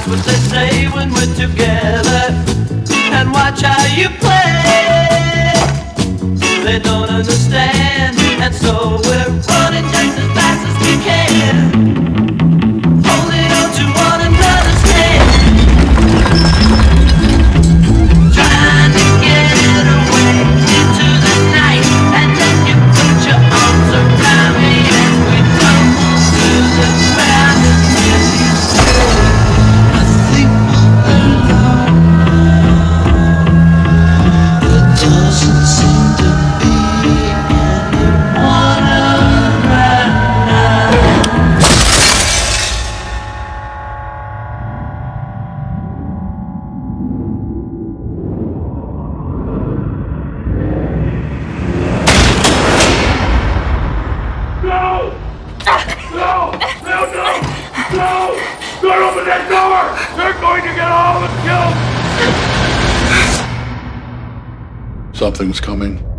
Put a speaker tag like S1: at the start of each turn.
S1: That's what they say when we're together. And watch how you play. They don't understand, and so
S2: will. all the kills!
S3: Something's coming.